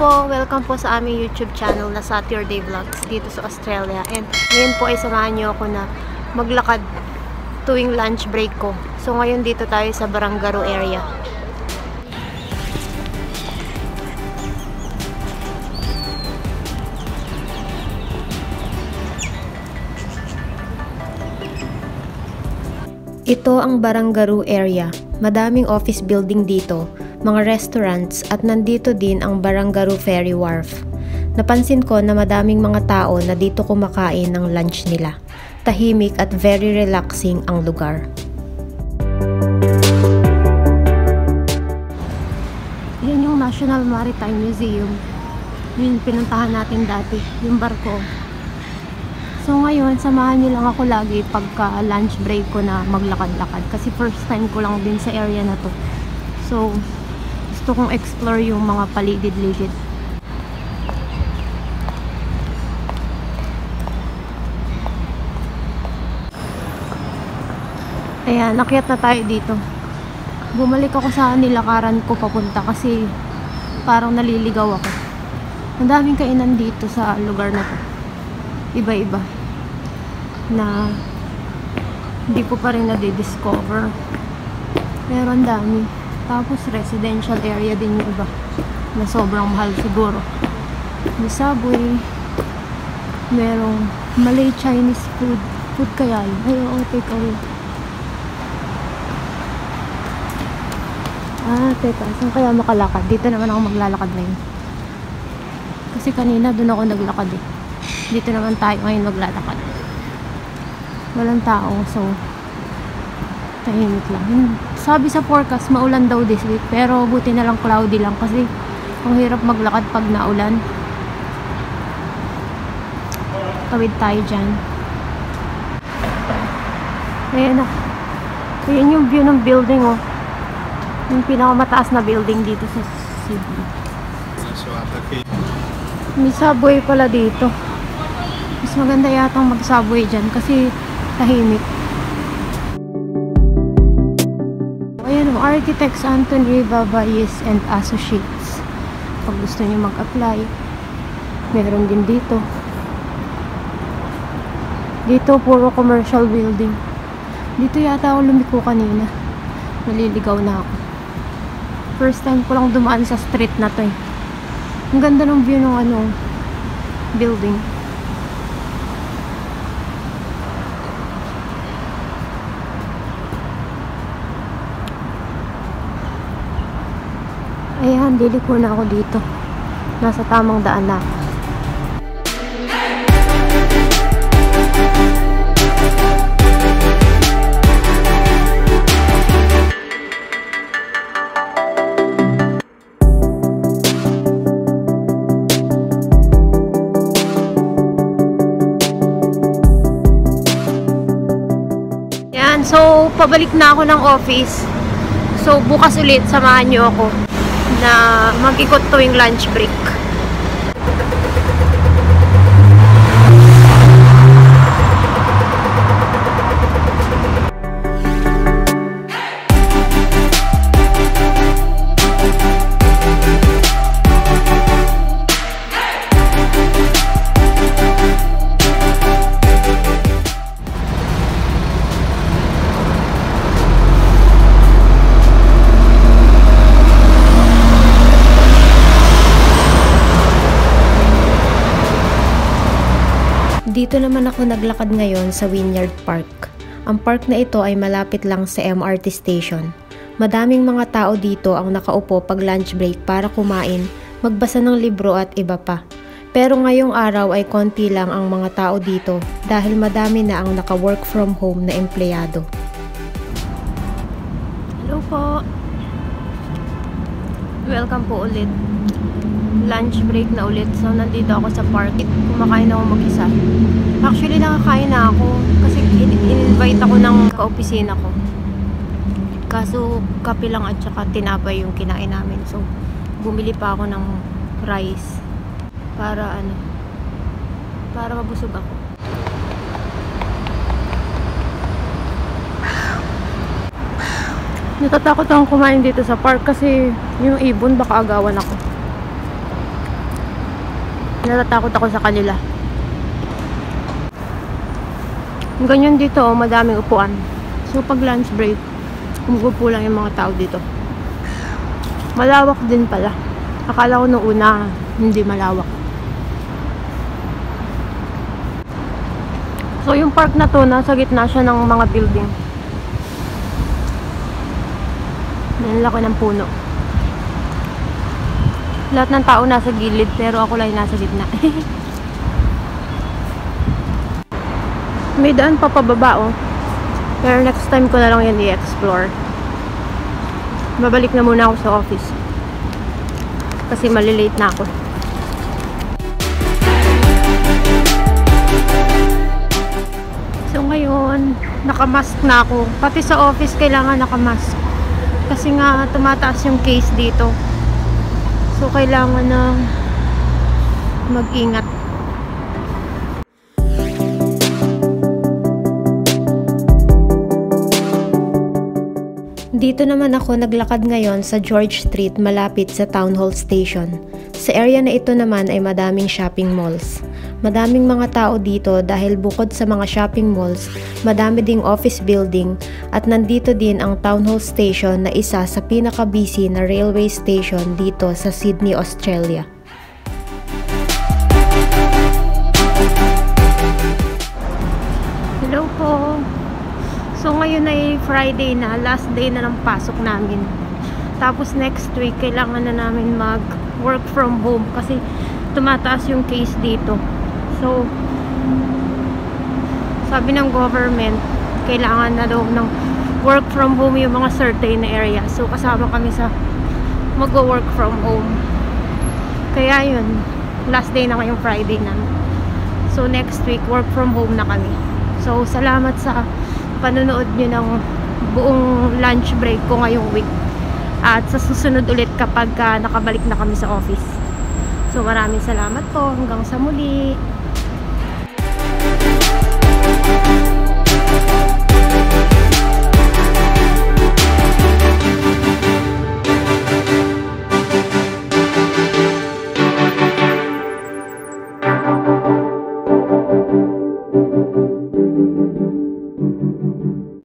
po! Welcome po sa aming YouTube channel na Saturday Vlogs dito sa Australia. And ngayon po ay samahan niyo ako na maglakad tuwing lunch break ko. So ngayon dito tayo sa Barangaroo area. Ito ang Barangaroo area. Madaming office building dito, mga restaurants at nandito din ang Barangaroo Ferry Wharf. Napansin ko na madaming mga tao na dito kumakain ng lunch nila. Tahimik at very relaxing ang lugar. Yan yung National Maritime Museum. Yun pinuntahan natin dati, yung barko. So ngayon, samahan niyo lang ako lagi pagka lunch break ko na maglakad-lakad. Kasi first time ko lang din sa area na to. So, gusto kong explore yung mga paligid-ligid. Ayan, nakyat na tayo dito. Bumalik ako sa nilakaran ko papunta kasi parang naliligaw ako. Ang daming kainan dito sa lugar na to. Iba-iba. Na hindi ko pa rin nade-discover. Pero ang dami. Tapos residential area din yung iba. Na sobrang mahal siguro. May subway. Merong Malay Chinese food. Food kaya yun. Ay, oo, take away. Ah, teka. Saan kaya makalakad? Dito naman ako maglalakad ngayon. Kasi kanina doon ako naglakad eh. Dito naman tayo ngayon maglalakad. Walang tao, so tahimik lang. Sabi sa forecast, maulan daw this week. Pero buti na lang cloudy lang kasi ang hirap maglakad pag naulan. Tawid tayo dyan. Ayan na. Ayan yung view ng building oh. Yung pinakamataas na building dito sa Sydney. May subway pala dito. Mas maganda yatang mag-subway dyan kasi tahimik. Architects Anthony Babayes and Associates. Pag gusto niyo mag-apply, meron din dito. Dito, puro commercial building. Dito yata ako lumiko kanina. Naliligaw na ako. First time ko lang dumaan sa street na to eh. Ang ganda ng view ng ano, building. Ayan, liliko na ako dito. Nasa tamang daan na ako. So pabalik na ako ng office. So bukas ulit samahan niyo ako na mag-ikot tuwing lunch break. Dito naman ako naglakad ngayon sa Wynyard Park. Ang park na ito ay malapit lang sa MRT station. Madaming mga tao dito ang nakaupo pag lunch break para kumain, magbasa ng libro at iba pa. Pero ngayong araw ay konti lang ang mga tao dito dahil madami na ang naka-work from home na empleyado. Hello po! Welcome po ulit. Lunch break na ulit. So, nandito ako sa park. Kumakain ako mag-isa. Actually, nakakain na ako. Kasi in-invite ako ng kaopisina ko. Kaso, kape lang at saka tinapay yung kinain namin. So, bumili pa ako ng rice. Para ano, para mabusog ako. Natatakot akong kumain dito sa park kasi yung ibon baka agawan ako. Natatakot ako sa kanila. Ganyan dito, oh, madaming upuan. So, pag lunch break, umuupo lang yung mga tao dito. Malawak din pala. Akala ko nung una, hindi malawak. So, yung park na to, nasa gitna siya ng mga building. Ang laki ng puno. Lahat ng tao nasa gilid, pero ako lang nasa gitna. May daan pa pababa, oh. Pero next time ko na lang yan i-explore. Babalik na muna ako sa office. Kasi malilate na ako. So ngayon, nakamask na ako. Pati sa office kailangan nakamask. Kasi nga tumataas yung case dito. So kailangan na mag-ingat. Dito naman ako naglakad ngayon sa George Street malapit sa Town Hall Station. Sa area na ito naman ay madaming shopping malls. Madaming mga tao dito dahil bukod sa mga shopping malls, madami ding office building at nandito din ang Town Hall Station na isa sa pinaka-busy na railway station dito sa Sydney, Australia. Hello po! So ngayon ay Friday na, last day na ng pasok namin. Tapos next week, kailangan na namin mag work from home kasi tumataas yung case dito. So, sabi ng government, kailangan na daw ng work from home yung mga certain area. So, kasama kami sa mag-work from home. Kaya yun, last day na ngayong Friday na. So, next week, work from home na kami. So, salamat sa panonood nyo ng buong lunch break ko ngayong week. At sa susunod ulit kapag uh, nakabalik na kami sa office. So maraming salamat po. Hanggang sa muli. Thank you.